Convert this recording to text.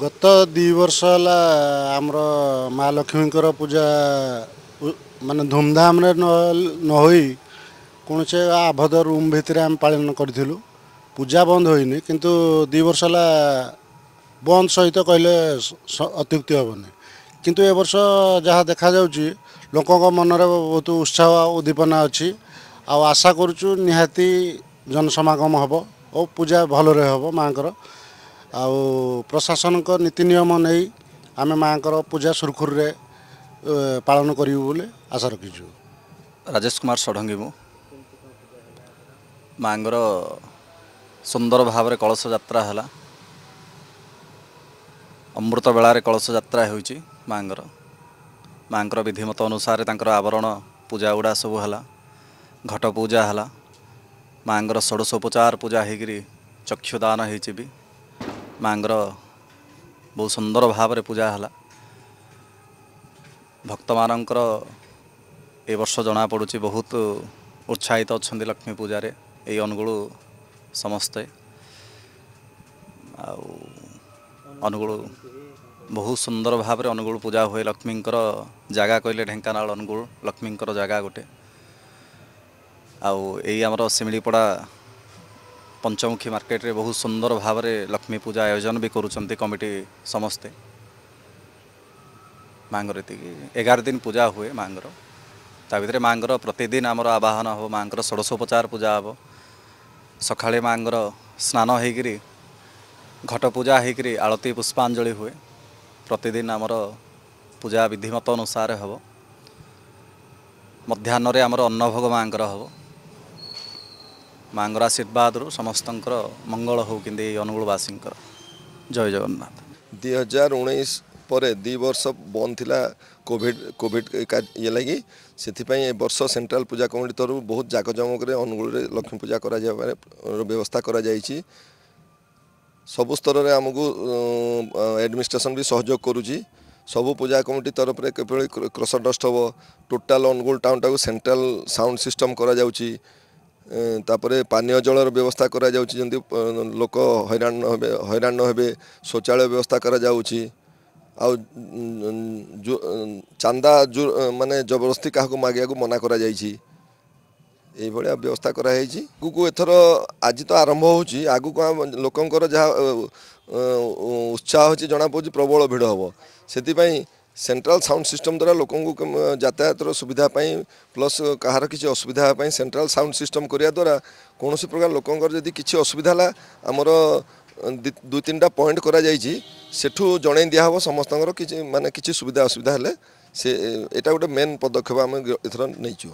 ଗତ ଦୁଇ ବର୍ଷ ହେଲା ଆମର ମା ଲକ୍ଷ୍ମୀଙ୍କର ପୂଜା ଉ- ମାନେ ଧୁମଧାମରେ ନ ନ ହୋଇ କୌଣସି ଆବଦ୍ଧ ରୁମ୍ ଭିତରେ ଆମେ ପାଳନ କରିଥିଲୁ। ପୂଜା ବନ୍ଦ ହୋଇନି କିନ୍ତୁ ଦୁଇ ବର୍ଷ ହେଲା ବନ୍ଦ ସହିତ କହିଲେ ସ- ସ- ଅତ୍ୟୁକ୍ତି ହେବନି। କିନ୍ତୁ ଏ ବର୍ଷ ଯାହା ଦେଖାଯାଉଛି ଲୋକଙ୍କ ମନରେ ବହୁତ ଉତ୍ସାହ ଆଉ ଉଦ୍ଦୀପନା ଅଛି। ଆଉ ଆଶା କରୁଛୁ ନିହାତି ଜନସମାଗମ ହେବ ଓ ପୂଜା ଭଲରେ ହେବ ମାଆଙ୍କର। ଆଉ ପ୍ରଶାସନଙ୍କ ନୀତି ନିୟମ ନେଇ ଆମେ ମାଆଙ୍କର ପୂଜା ସୁରୁଖୁରୁରେ ପାଳନ କରିବୁ ବୋଲି ଆଶା ରଖିଛୁ। ରାଜେଶ କୁମାର ଷଢ଼ଙ୍ଗୀ ମୁଁ। ମାଙ୍କର ସୁନ୍ଦର ଭାବରେ କଳସ ଯାତ୍ରା ହେଲା। ଅମୃତ ବେଳାରେ କଳସ ଯାତ୍ରା ହେଉଛି ମାଙ୍କର ମାଙ୍କର ବିଧିମତ ଅନୁସାରେ ତାଙ୍କର ଆବରଣ ପୂଜା ଗୁଡ଼ା ସବୁ ହେଲା ଘଟ ପୂଜା ହେଲା। ମାଙ୍କର ଷୋଡ଼ଶୋପଚାର ପୂଜା ହେଇକିରି ଚକ୍ଷୁଦାନ ହେଇଛି ବି। ମାଙ୍କର ବହୁତ ସୁନ୍ଦର ଭାବରେ ପୂଜା ହେଲା। ଭକ୍ତମାନଙ୍କର ଏ ବର୍ଷ ଜଣାପଡ଼ୁଛି ବହୁତ ଉତ୍ସାହିତ ଅଛନ୍ତି ଲକ୍ଷ୍ମୀ ପୂଜାରେ ଏଇ ଅନୁଗୁଳ ସମସ୍ତେ। ଆଉ ଅନୁଗୁଳ ବହୁତ ସୁନ୍ଦର ଭାବରେ ଅନୁଗୁଳ ପୂଜା ହୁଏ ଲକ୍ଷ୍ମୀଙ୍କର ଜାଗା କହିଲେ ଢେଙ୍କାନାଳ ଅନୁଗୁଳ ଲକ୍ଷ୍ମୀଙ୍କର ଜାଗା ଗୋଟେ। ଆଉ ଏଇ ଆମର ଶିମିଳିପଡ଼ା ପଞ୍ଚମୁଖୀ ମାର୍କେଟରେ ବହୁତ ସୁନ୍ଦର ଭାବରେ ଲକ୍ଷ୍ମୀ ପୂଜା ଆୟୋଜନ ବି କରୁଛନ୍ତି କମିଟି ସମସ୍ତେ। ମାଙ୍କର ଏତିକି। ଏଗାର ଦିନ ପୂଜା ହୁଏ ମାଙ୍କର ତା ଭିତରେ ମାଙ୍କର ପ୍ରତିଦିନ ଆମର ଆବାହନ ହେବ ମାଙ୍କର ଷୋଡ଼ଶୋପଚାର ପୂଜା ହେବ। ସକାଳେ ମାଙ୍କର ସ୍ନାନ ହେଇକିରି ଘଟ ପୂଜା ହେଇକିରି ଆଳତି ପୁଷ୍ପାଞ୍ଜଳି ହୁଏ। ପ୍ରତିଦିନ ଆମର ପୂଜା ବିଧିମତ ଅନୁସାରେ ହେବ। ମଧ୍ୟାହ୍ନରେ ଆମର ଅନ୍ନଭୋଗ ମାଙ୍କର ହେବ। ମାଙ୍କର ଆଶୀର୍ବାଦରୁ ସମସ୍ତଙ୍କର ମଙ୍ଗଳ ହେଉ କିନ୍ତୁ ଏଇ ଅନୁଗୁଳବାସୀଙ୍କର। ଜୟ ଜଗନ୍ନାଥ। ଦୁଇ ହଜାର ଉଣେଇଶ ପରେ ଦୁଇ ବର୍ଷ ବନ୍ଦ ଥିଲା କୋଭିଡ଼ କୋଭିଡ଼ କା- ଇଏ ଲାଗି। ସେଥିପାଇଁ ଏ ବର୍ଷ ସେଣ୍ଟ୍ରାଲ ପୂଜା କମିଟି ତରଫରୁ ବହୁତ ଜାକଜମକରେ ଅନୁଗୁଳରେ ଲକ୍ଷ୍ମୀ ପୂଜା କରାଯିବାର ବ୍ୟବସ୍ଥା କରାଯାଇଛି। ସବୁ ସ୍ତରରେ ଆମକୁ ଆଡ଼ମିନିଷ୍ଟ୍ରେସନ୍ ବି ସହଯୋଗ କରୁଛି। ସବୁ ପୂଜା କମିଟି ତରଫରେ କିଭଳି କ୍ର- କ୍ରସର ଡଷ୍ଟ ହେବ। ଟୋଟାଲ୍ ଅନୁଗୁଳ ଟାଉନଟାକୁ ସେଣ୍ଟ୍ରାଲ ସାଉଣ୍ଡ ସିଷ୍ଟମ୍ କରାଯାଉଛି। ଏ, ତାପରେ ପାନୀୟ ଜଳର ବ୍ୟବସ୍ଥା କରାଯାଉଛି ଯେମିତି ଲୋକ ହଇରାଣ ହେବେ ହଇରାଣ ହେବେ ଶୌଚାଳୟ ବ୍ୟବସ୍ଥା କରାଯାଉଛି। ଆଉ ଚାନ୍ଦା ମାନେ ଜବରଦସ୍ତି କାହାକୁ ମାଗିବାକୁ ମନା କରାଯାଇଛି। ଏଇଭଳିଆ ବ୍ୟବସ୍ଥା କରାଯାଇଛି ଆଗକୁ ଏଥର ଆଜି ତ ଆରମ୍ଭ ହେଉଛି ଆଗକୁ ଲୋକଙ୍କର ଯାହା ଉତ୍ସାହ ଅଛି ଜଣାପଡ଼ୁଛି ପ୍ରବଳ ଭିଡ଼ ହେବ। ସେଥିପାଇଁ সেন্ট্রাল সাউন্ড সিস্টম দ্বারা লোক যাতায়াতর সুবিধা পাই প্লস কাহার কিছু অসুবিধা পাই সেন্ট্রাল সাউন্ড সিস্টম করা দ্বারা কৌশি প্রকার লোকর যদি কিছু অসুবিধা হল আমার দুই তিনটা পয়েন্ট করা যাই সেঠু জনাই দিয়া হব সমস্ত কিছু মানে কিছু সুবিধা অসুবিধা হলে সে এটা গোটে মেন পদক্ষেপ আমি এথর নেইছু